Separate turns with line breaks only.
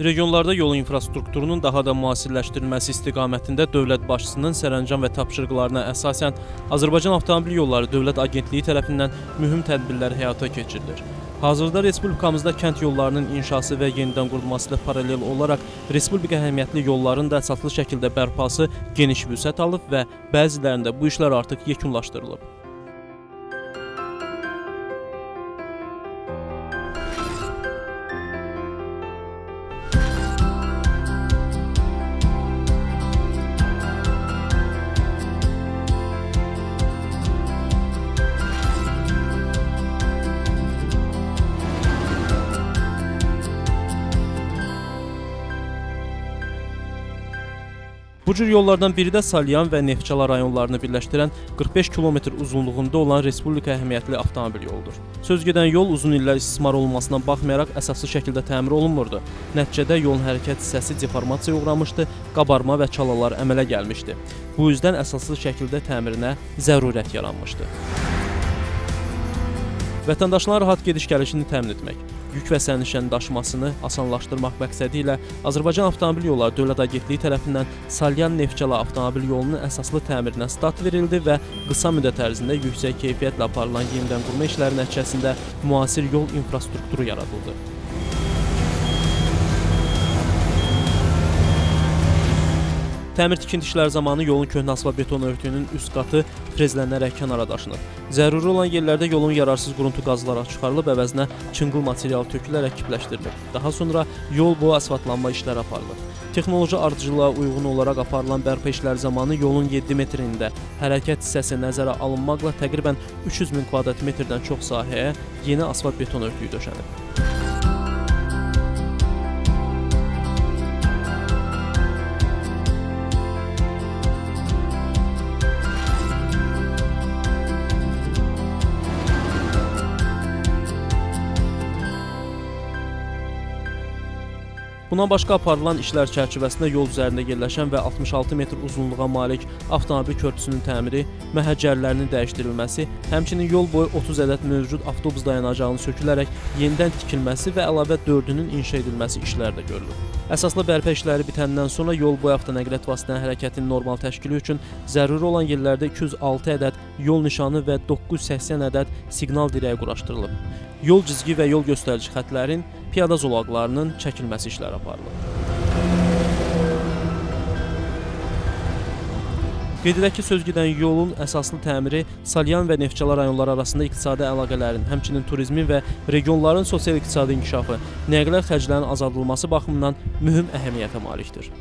Regionlarda yol infrastrukturunun daha da müasirləşdirilməsi istiqamətində dövlət başçısının sərəncam və tapşırıqlarına əsasən Azərbaycan Avtomobil Yolları Dövlət Agentliyi tərəfindən mühüm tədbirlər həyata keçirilir. Hazırda respublikamızda kənd yollarının inşası və yenidən qurulması ilə paralel olaraq respublika əhəmiyyətli yolların da əsaslı şəkildə bərpası geniş vüsət alıb və bəzilərində bu işlər artıq yekunlaşdırılıb. Bu cür yollardan biri də Salyan və Neftçala rayonlarını birləşdirən 45 kilometr uzunluğunda olan respublika əhəmiyyətli avtomobil yoludur. Sözgedən yol uzun illər istismar olunmasına baxmayaraq əsaslı şəkildə təmir olunmurdu. Nəticədə yolun hərəkət hissəsi deformasiyaya uğramışdı, qabarma və çalalar əmələ gəlmişdi. Bu üzdən əsaslı şəkildə təmirinə zərurət yaranmışdı. Vətəndaşların rahat gediş-gəlişini təmin etmək, yük və sərnişinin daşımasını asanlaşdırmaq məqsədi ilə Azərbaycan Avtomobil Yolları Dövlət Agentliyi tərəfindən Salyan Neftçala avtomobil yolunun əsaslı təmirinə start verildi və qısa müddət ərzində yüksək keyfiyyətlə aparılan yenidən qurma işləri nəticəsində müasir yol infrastrukturu yaradıldı. Təmir tikinti işləri zamanı yolun köhnə asfalt beton örtüyünün üst qatı frezlənərək kənara daşınıb. Zəruri olan yerlərdə yolun yararsız quruntu qazılaraq çıxarılıb, əvəzinə çınqıl material tökülərək kipləşdirilib. Daha sonra yol boyu asfaltlanma işləri aparılır. Texnoloji ardıcılığa uyğun olaraq aparılan bərpa işləri zamanı yolun 7 metrində hərəkət hissəsi nəzərə alınmaqla təqribən 300 min kvadrat metrdən çox sahəyə yeni asfalt beton örtüyü döşənib. Bundan başqa aparılan işlər çərçivəsində yol üzərində yerləşən və 66 metr uzunluğa malik avtomobil körpüsünün təmiri, məhəccərlərinin dəyişdirilməsi, həmçinin yol boyu 30 ədəd mövcud avtobus dayanacağının sökülərək yenidən tikilməsi və əlavə dördünün inşa edilməsi işləri də görülüb. Əsaslı bərpa işləri bitəndən sonra yol boyu avtonəqliyyat vasitələrinin hərəkətinin normal təşkili üçün zəruri olan yerlərdə 206 ədəd yol nişanı və 980 ədəd siqnal dirəyi quraşdırılıb. Yol cizgi və yol göstərici xətlərin, piyada zolaqlarının çəkilməsi işləri aparılıb. Qeyd edək ki, sözgedən yolun əsaslı təmiri Salyan və Neftçala rayonları arasında iqtisadi əlaqələrin, həmçinin turizmin və regionların sosial-iqtisadi inkişafı, nəqliyyat xərclərinin azaldılması baxımından mühüm əhəmiyyətə malikdir.